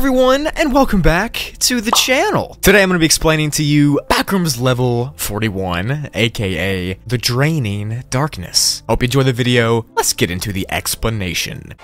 everyone, and welcome back to the channel. Today I'm going to be explaining to you Backrooms Level 41, aka The Draining Darkness. Hope you enjoy the video, let's get into the explanation.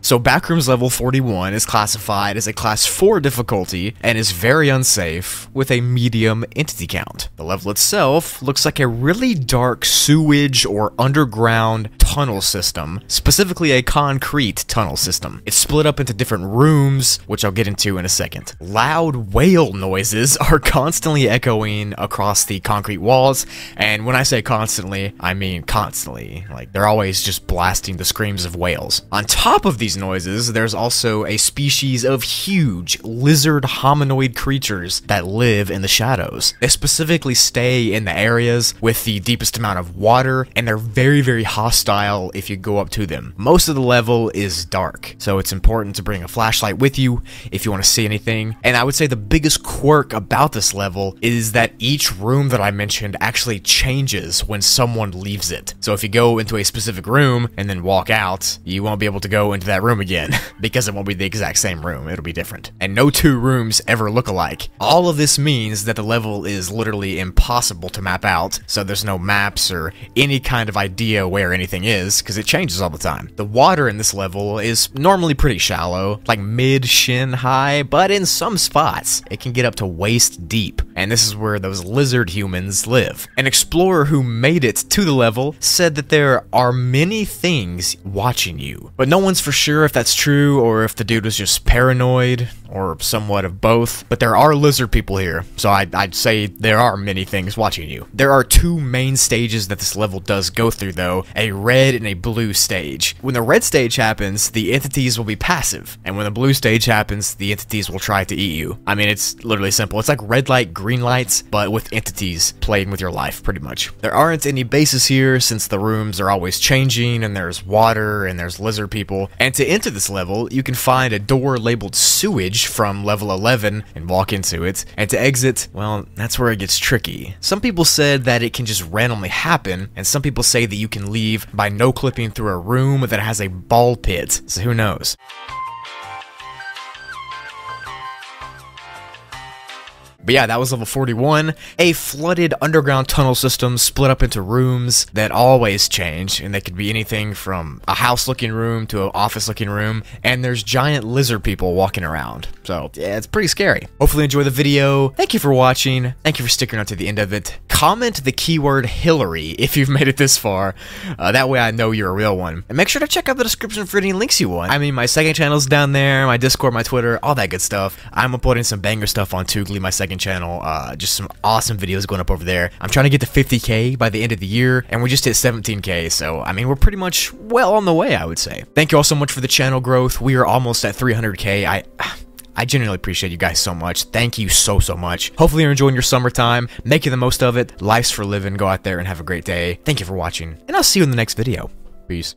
So Backrooms level 41 is classified as a class 4 difficulty and is very unsafe with a medium entity count. The level itself looks like a really dark sewage or underground tunnel system, specifically a concrete tunnel system. It's split up into different rooms, which I'll get into in a second. Loud whale noises are constantly echoing across the concrete walls, and when I say constantly, I mean constantly. Like, they're always just blasting the screams of whales. On top of these noises, there's also a species of huge lizard hominoid creatures that live in the shadows. They specifically stay in the areas with the deepest amount of water, and they're very, very hostile if you go up to them. Most of the level is dark, so it's important to bring a flashlight with you if you want to see anything. And I would say the biggest quirk about this level is that each room that I mentioned actually changes when someone leaves it. So if you go into a specific room and then walk out, you won't be able to go into that room again because it won't be the exact same room. It'll be different. And no two rooms ever look alike. All of this means that the level is literally impossible to map out, so there's no maps or any kind of idea where anything is because it changes all the time. The water in this level is normally pretty shallow, like mid shin high, but in some spots it can get up to waist deep. And this is where those lizard humans live. An explorer who made it to the level said that there are many things watching you, but no one's for sure if that's true or if the dude was just paranoid or somewhat of both, but there are lizard people here, so I'd, I'd, say there are many things watching you. There are two main stages that this level does go through, though a red and a blue stage. When the red stage happens, the entities will be passive, and when the blue stage happens, the entities will try to eat you. I mean, it's literally simple. It's like red light, green lights, but with entities playing with your life, pretty much. There aren't any bases here since the rooms are always changing, and there's water, and there's lizard people. And to enter this level, you can find a door labeled sewage from level 11 and walk into it, and to exit, well, that's where it gets tricky. Some people said that it can just randomly happen, and some people say that you can leave by no clipping through a room that has a ball pit, so who knows. But yeah, that was level 41. A flooded underground tunnel system split up into rooms that always change, and they could be anything from a house looking room to an office looking room, and there's giant lizard people walking around. So, yeah, it's pretty scary. Hopefully you enjoy the video. Thank you for watching. Thank you for sticking around to the end of it. Comment the keyword Hillary if you've made it this far. Uh, that way I know you're a real one. And make sure to check out the description for any links you want. I mean, my second channel's down there, my Discord, my Twitter, all that good stuff. I'm uploading some banger stuff on Twoogli, my second channel. Uh, just some awesome videos going up over there. I'm trying to get to 50k by the end of the year, and we just hit 17k, so I mean, we're pretty much well on the way, I would say. Thank you all so much for the channel growth. We are almost at 300k. I. I genuinely appreciate you guys so much. Thank you so, so much. Hopefully you're enjoying your summertime, making the most of it. Life's for living. Go out there and have a great day. Thank you for watching, and I'll see you in the next video. Peace.